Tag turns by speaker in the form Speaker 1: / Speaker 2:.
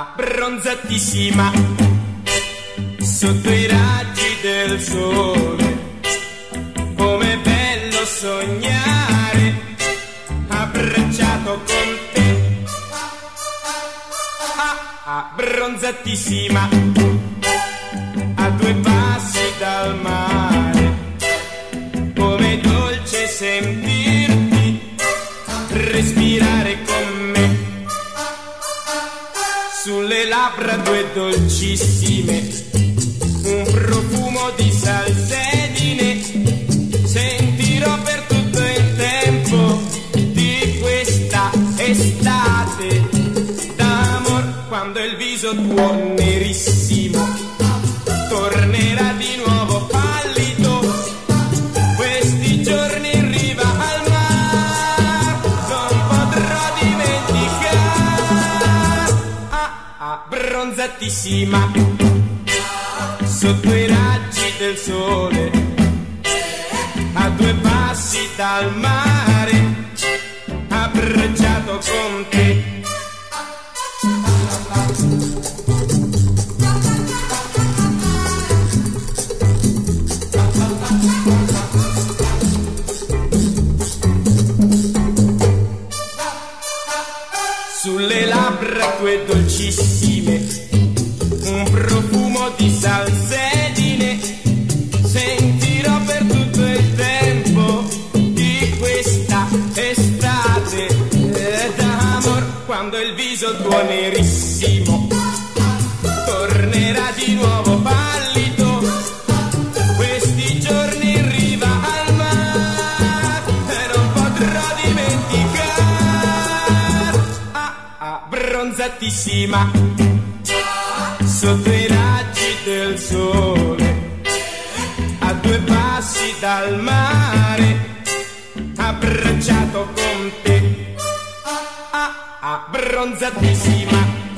Speaker 1: abbronzatissima sotto i raggi del sole. Come bello sognare abbracciato con te. Ah, abbronzatissima a due passi dal mare. Come dolce sentirti respirare con me sulle labbra due dolcissime, un profumo di salsedine, sentirò per tutto il tempo di questa estate d'amor quando il viso tuo nerissimo abbronzatissima sotto i raggi del sole a due passi dal mare abbracciato con sulle labbra tue dolcissime, un profumo di salsedine, sentirò per tutto il tempo di questa estate d'amor quando il viso tuo nerissimo tornerà di nuovo pallido. Abbronzatissima sotto i raggi del sole a due passi dal mare abbracciato con te. Ah, abbronzatissima